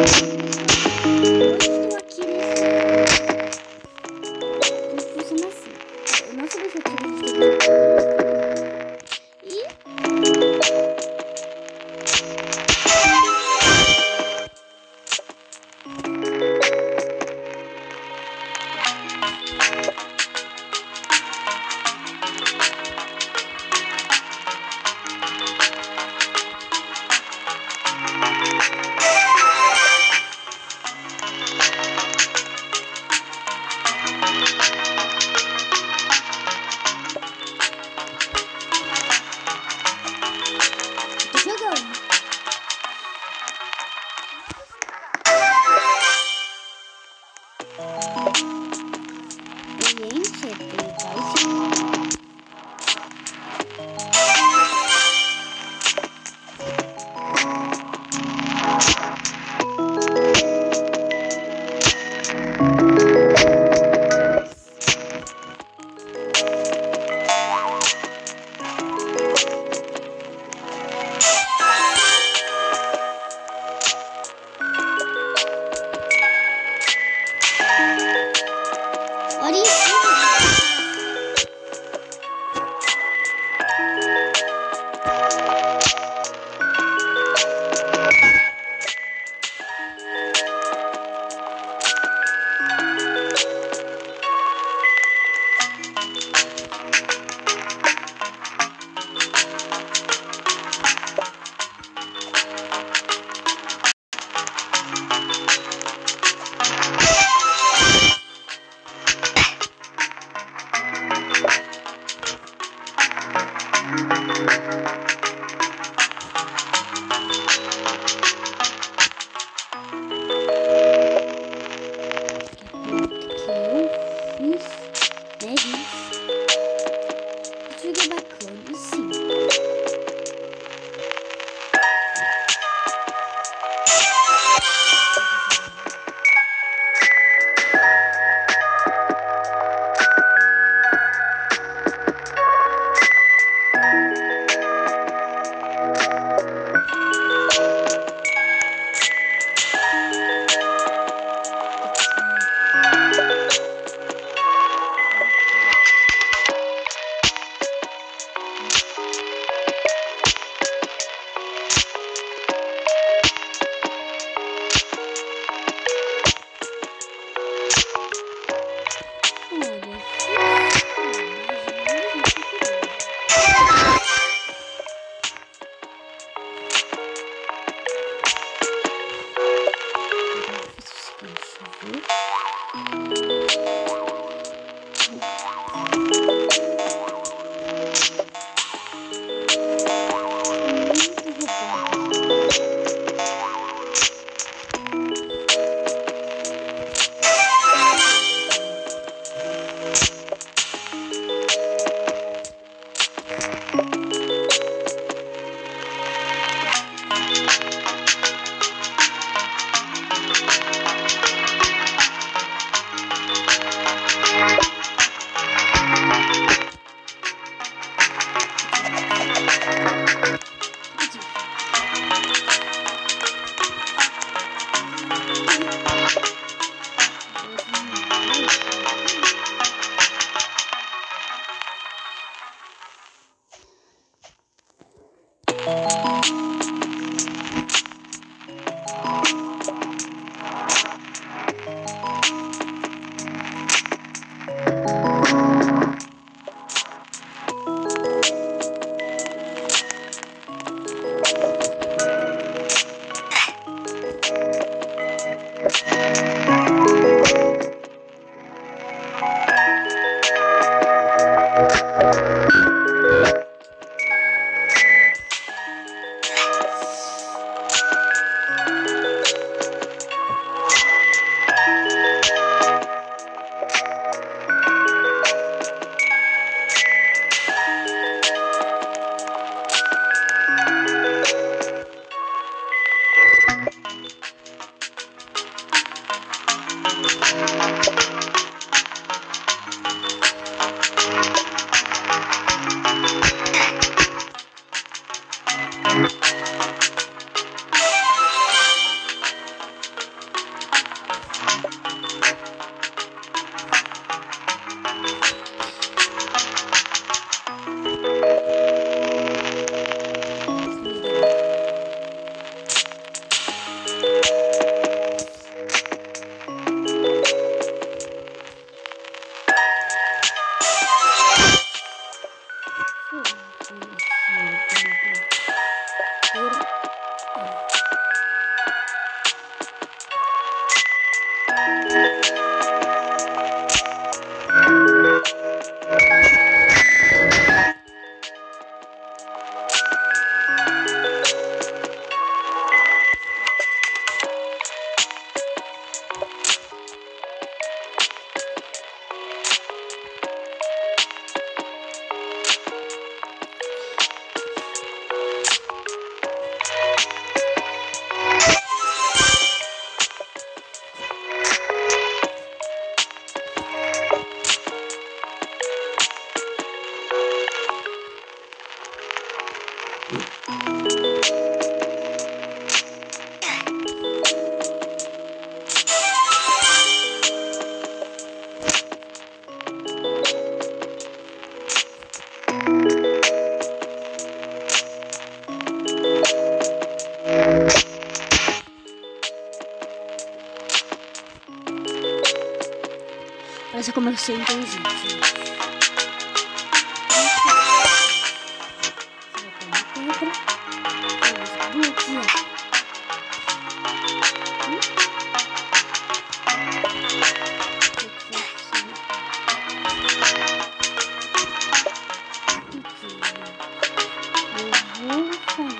you. Já começou inteligente.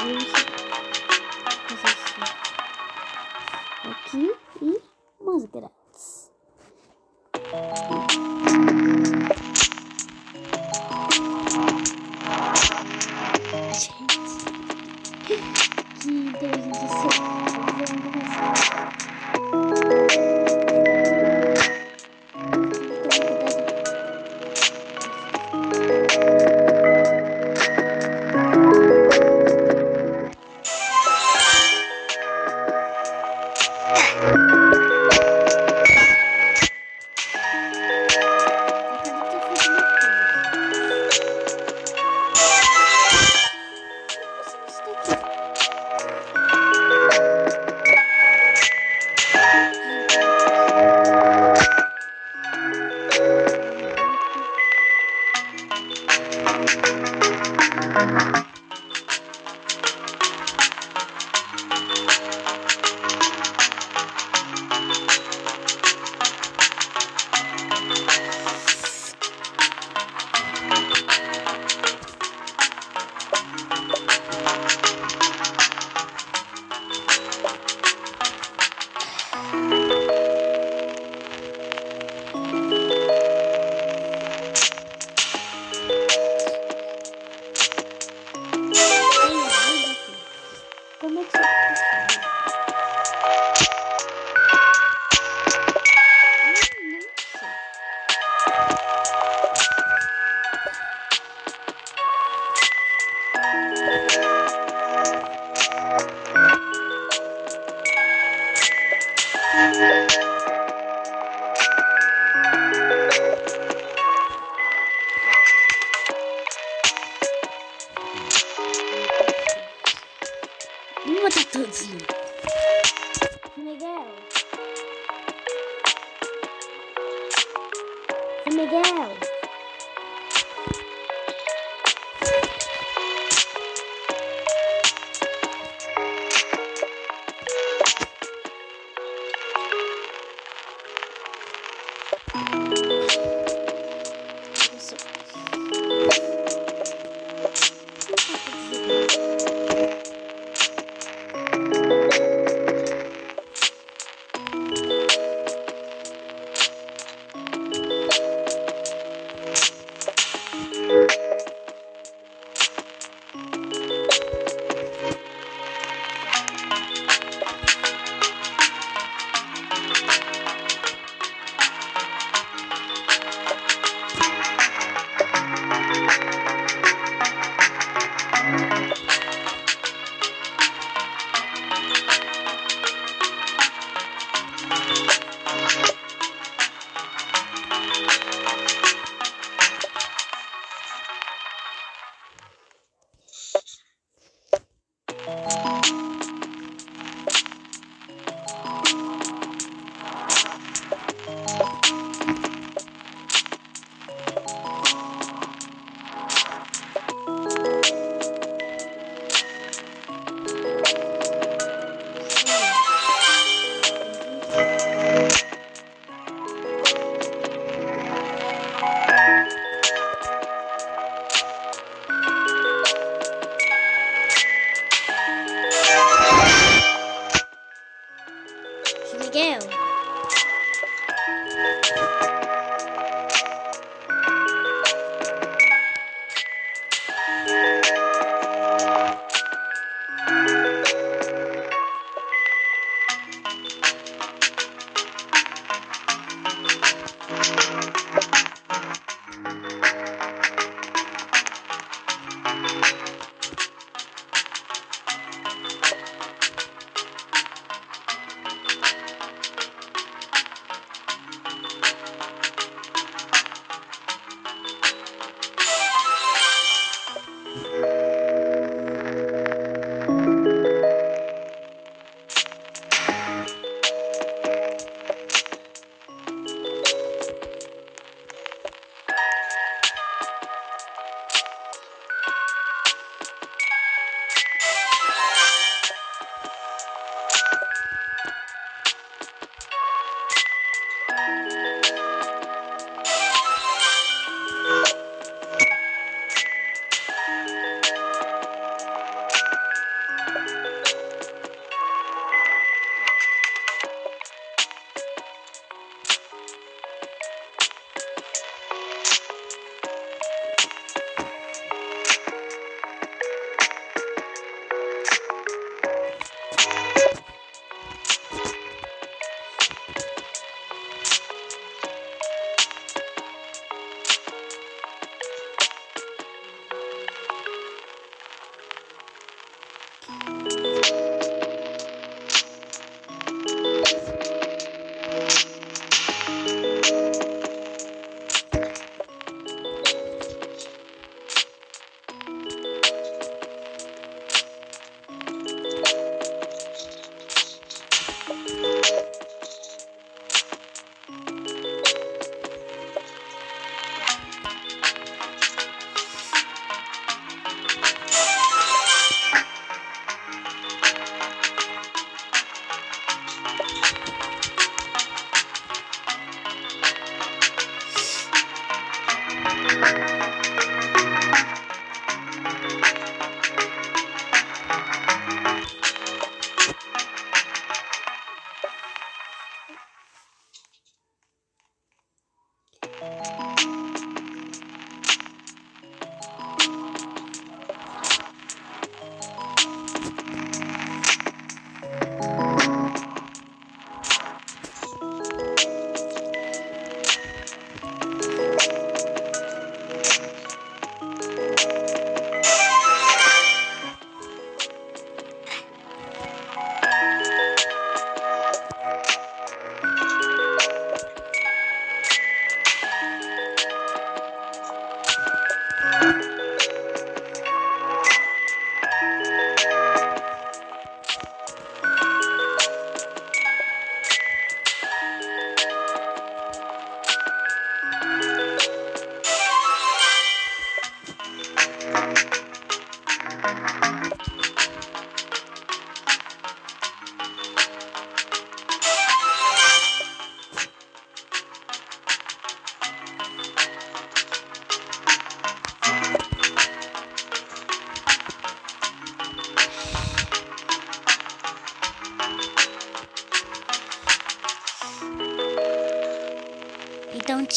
Aqui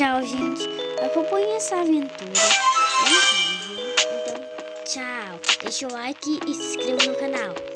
Tchau, gente. Acompanhe essa aventura. Então, tchau. Deixa o like e se inscreva no canal.